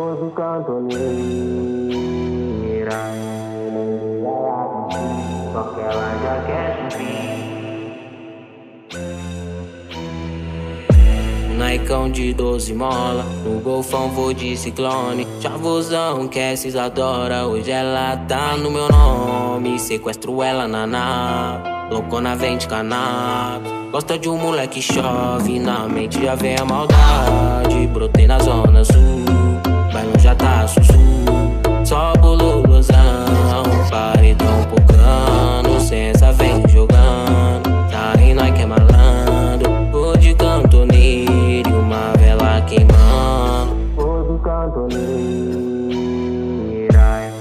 Todo cantoneira Só que ela já quer subir. Naicão de 12 mola, no golfão vou de ciclone. Chavosão que esses adora, hoje ela tá no meu nome. Sequestro ela na nave, loucona vem de cannabis. Gosta de um moleque chove, na mente já vem a maldade. Brotei na zona sul,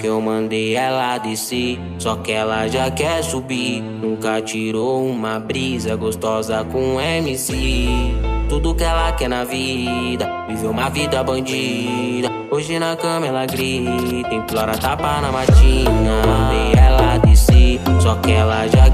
eu mandei ela descer, só que ela já quer subir. Nunca tirou uma brisa gostosa com MC. Tudo que ela quer na vida, viver uma vida bandida. Hoje na cama ela grita, implora tapa na matina. Mandei ela descer, só que ela já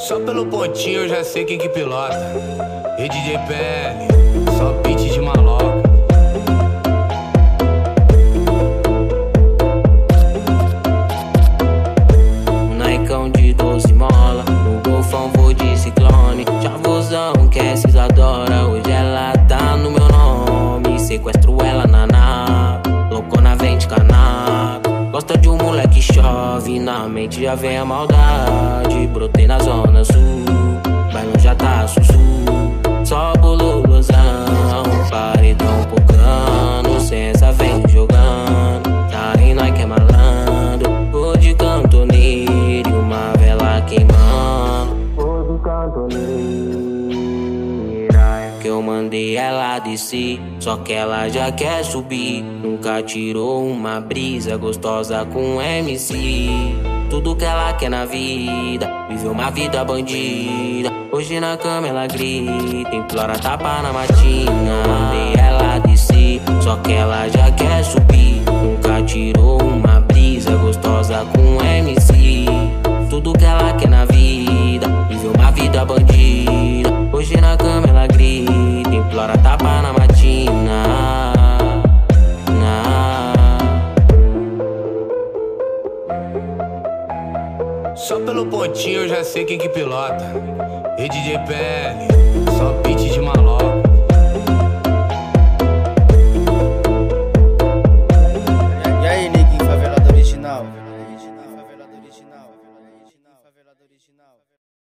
Só pelo pontinho eu já sei quem que pilota. E DJ PL, só beat de maloca. Naicão de 12 mola, no golfão vou de ciclone. Chavosão que esses adora, hoje ela tá no meu nome. Sequestro ela na Gosta de um moleque chove, na mente já vem a maldade. Brotei na zona sul, bailão já tá sussu. Mandei ela descer, só que ela já quer subir. Nunca tirou uma brisa gostosa com MC. Tudo que ela quer na vida, viver uma vida bandida. Hoje na cama ela grita, implora tapa na matina. Mandei ela descer, só que ela já quer subir. Nunca tirou uma brisa gostosa com MC. Tudo que ela quer na vida, viver uma vida bandida. Só pelo pontinho eu já sei quem que pilota. E DJ PL, só beat de maloca.